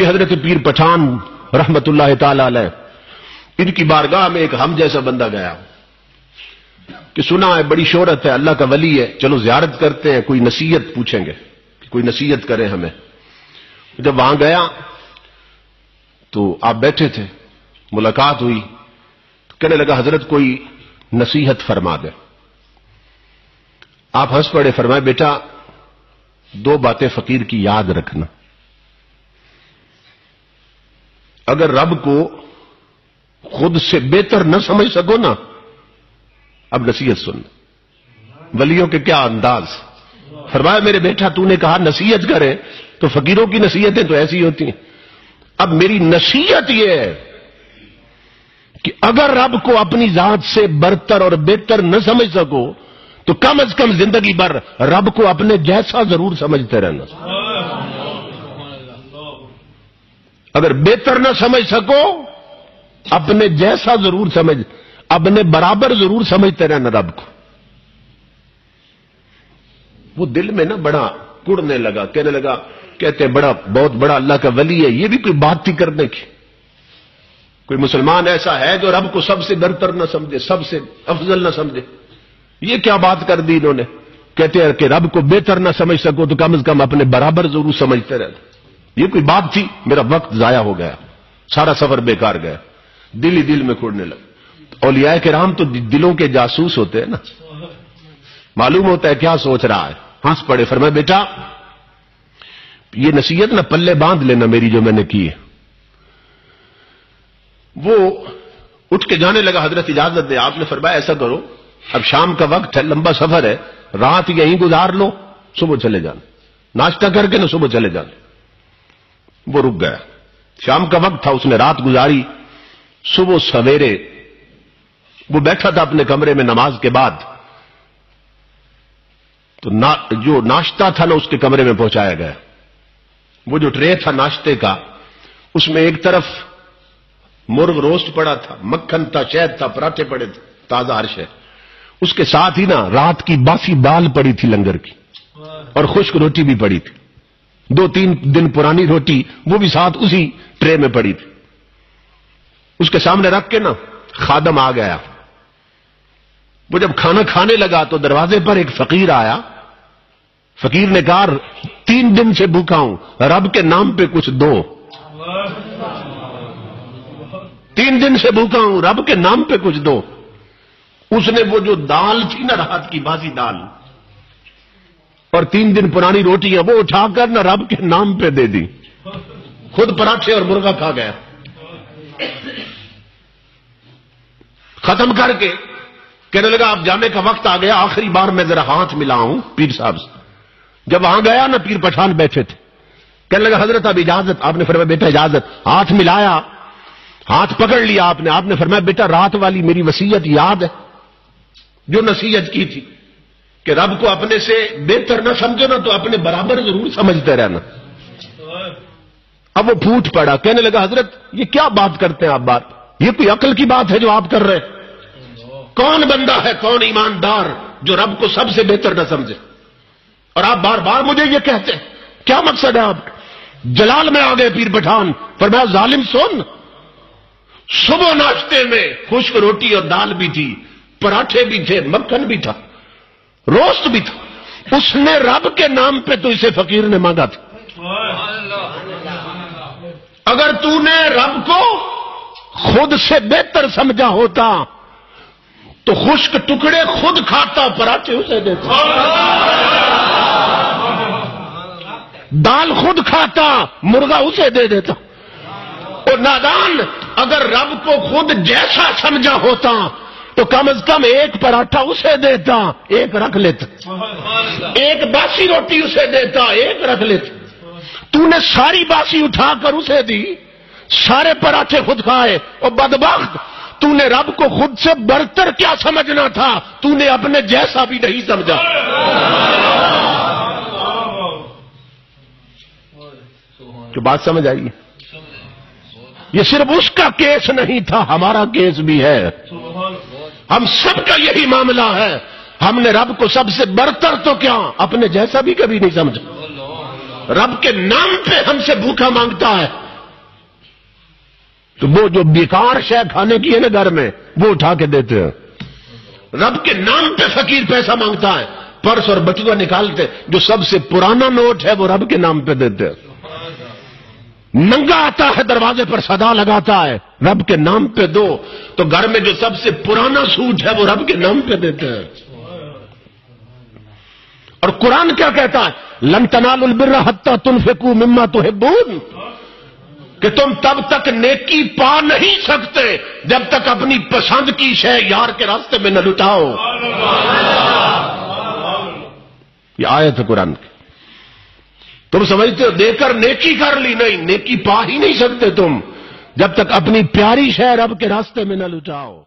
یہ حضرت پیر پٹھان رحمت اللہ تعالی علیہ، ان کی بارگاہ میں ایک ہم جیسا بندہ گیا۔ کہ سنا ہے، بڑی شہرت ہے، اللہ کا ولی ہے، چلو زیارت کرتے ہیں، کوئی نصیحت پوچھیں گے، کوئی نصیحت کرے ہمیں۔ جب وہاں گیا، تو آپ بیٹھے تھے، ملاقات ہوئی، تو کہنے لگا، حضرت کوئی نصیحت فرما دے۔ آپ ہنس پڑے، فرمائے، بیٹا، دو باتیں فقیر کی یاد رکھنا۔ اگر رب کو خود سے بہتر نہ سمجھ سکو نا، اب نصیحت سن۔ ولیوں کے کیا انداز؟ فرمایا، میرے بیٹا، تو نے کہا نصیحت کرے، تو فقیروں کی نصیحتیں تو ایسی ہوتی ہیں۔ اب میری نصیحت یہ ہے کہ اگر رب کو اپنی ذات سے برتر اور بہتر نہ سمجھ سکو، تو کم از کم زندگی بھر رب کو اپنے جیسا ضرور سمجھتے رہنا۔ اگر بہتر نہ سمجھ سکو، اپنے جیسا ضرور سمجھ، اپنے برابر ضرور سمجھتے رہنا رب کو۔ وہ دل میں نا بڑا کڑنے لگا، کہنے لگا، کہتے بڑا، بہت بڑا اللہ کا ولی ہے، یہ بھی کوئی بات تھی کرنے کی۔ کوئی مسلمان ایسا ہے جو رب کو سب سے برتر نہ سمجھے، سب سے افضل نہ سمجھے۔ یہ کیا بات کر دی انہوں نے؟ کہتے ہیں کہ رب کو بہتر نہ سمجھ سکو تو کم از کم اپنے برابر ضرور سمجھتے رہنا۔ یہ کوئی بات تھی؟ میرا وقت ضائع ہو گیا، سارا سفر بیکار گیا، دل ہی دل میں کھوڑنے لگا۔ اولیاء کرام تو دلوں کے جاسوس ہوتے ہیں نا۔ معلوم ہوتا ہے کیا سوچ رہا ہے۔ ہنس پڑے فرمائے بیٹا، یہ نصیحت نہ پلے باندھ لینا میری جو میں نے کی ہے۔ وہ اٹھ کے جانے لگا حضرت اجازت دے۔ آپ نے فرمایا، ایسا کرو، اب شام کا وقت ہے، لمبا سفر ہے، رات یہیں گزار لو، صبح چلے جانا۔ ناشتہ کر کے نا صبح چلے جانا۔ وہ رک گیا۔ شام کا وقت تھا، اس نے رات گزاری۔ صبح سویرے وہ بیٹھا تھا اپنے کمرے میں نماز کے بعد۔ تو نا، جو ناشتہ تھا نا، اس کے کمرے میں پہنچایا گیا۔ وہ جو ٹرے تھا ناشتے کا، اس میں ایک طرف مرغ روسٹ پڑا تھا، مکھن تھا، شہد تھا، پراٹھے پڑے تھے، تازہ ہرش ہے۔ اس کے ساتھ ہی نا، رات کی باسی دال پڑی تھی لنگر کی، اور خشک روٹی بھی پڑی تھی۔ دو تین دن پرانی روٹی، وہ بھی ساتھ اسی ٹرے میں پڑی تھی۔ اس کے سامنے رکھ کے نا خادم آ گیا۔ وہ جب کھانا کھانے لگا تو دروازے پر ایک فقیر آیا۔ فقیر نے کہا، تین دن سے بھوکا ہوں، رب کے نام پہ کچھ دو۔ تین دن سے بھوکا ہوں، رب کے نام پہ کچھ دو۔ اس نے وہ جو دال تھی نا رات کی، بازی دال۔ اور تین دن پرانی روٹیاں وہ اٹھا کر نہ رب کے نام پہ دے دی۔ خود پراٹھے اور مرغا کھا گیا۔ ختم کر کے کہنے لگا آپ جانے کا وقت آ گیا، آخری بار میں ذرا ہاتھ ملا ہوں پیر صاحب سے۔ جب وہاں گیا نا پیر پٹھان بیٹھے تھے۔ کہنے لگا، حضرت اب اجازت، آپ نے فرمایا، بیٹا اجازت، ہاتھ ملایا، ہاتھ پکڑ لیا آپ نے۔ آپ نے فرمایا، بیٹا، رات والی میری وسیعت یاد ہے۔ جو نصیحت کی تھی۔ کہ رب کو اپنے سے بہتر نہ سمجھو نا تو اپنے برابر ضرور سمجھتے رہنا۔ اب وہ پھوٹ پڑا، کہنے لگا، حضرت، یہ کیا بات کرتے ہیں آپ بات؟ یہ کوئی عقل کی بات ہے جو آپ کر رہے ہیں؟ کون بندہ ہے، کون ایماندار جو رب کو سب سے بہتر نہ سمجھے؟ اور آپ بار بار مجھے یہ کہتے ہیں۔ کیا مقصد ہے آپ؟ جلال میں آ گئے پیر پٹھان پر میں ظالم سن۔ صبح ناشتے میں خشک روٹی اور دال بھی تھی، پراٹھے بھی تھے، مکھن بھی تھا۔ روسٹ بھی تھا۔ اس نے رب کے نام پہ تو اسے فقیر نے مانگا تھا۔ اگر تو نے رب کو خود سے بہتر سمجھا ہوتا، تو خشک ٹکڑے خود کھاتا پراٹھے اسے دیتا۔ دال خود کھاتا، مرغا اسے دے دیتا۔ اور نادان، اگر رب کو خود جیسا سمجھا ہوتا تو کم از کم ایک پراٹھا اسے دیتا، ایک رکھ لیتا۔ ایک باسی روٹی اسے دیتا، ایک رکھ لیتا۔ تو نے ساری باسی اٹھا کر اسے دی، سارے پراٹھے خود کھائے۔ اور بدبخت تو نے رب کو خود سے برتر کیا سمجھنا تھا؟ تو نے اپنے جیسا بھی نہیں سمجھا۔ جو بات سمجھ آئی یہ صرف اس کا کیس نہیں تھا، ہمارا کیس بھی ہے۔ ہم سب کا یہی معاملہ ہے۔ ہم نے رب کو سب سے برتر تو کیا؟ اپنے جیسا بھی کبھی نہیں سمجھا۔ رب کے نام پہ ہم سے بھوکا مانگتا ہے۔ تو وہ جو بیکار شے کھانے کی ہے نا گھر میں، وہ اٹھا کے دیتے ہیں۔ رب کے نام پہ فقیر پیسہ مانگتا ہے۔ پرس اور بچوا نکالتے، جو سب سے پرانا نوٹ ہے وہ رب کے نام پہ دیتے ہیں۔ ننگا آتا ہے، دروازے پر صدا لگاتا ہے۔ رب کے نام پہ دو۔ تو گھر میں جو سب سے پرانا سوٹ ہے، وہ رب کے نام پہ دیتے ہیں۔ اور قرآن کیا کہتا ہے؟ لن تنال البر حتہ تنفقو مما تو کہ تم تب تک نیکی پا نہیں سکتے جب تک اپنی پسند کی شے یار کے راستے میں نہ لٹاؤ۔ یہ آیت ہے قرآن کی۔ تم سمجھتے ہو دے کر نیکی کر لی، نہیں، نیکی پا ہی نہیں سکتے تم۔ جب تک اپنی پیاری شہر اب کے راستے میں نہ لٹاؤ۔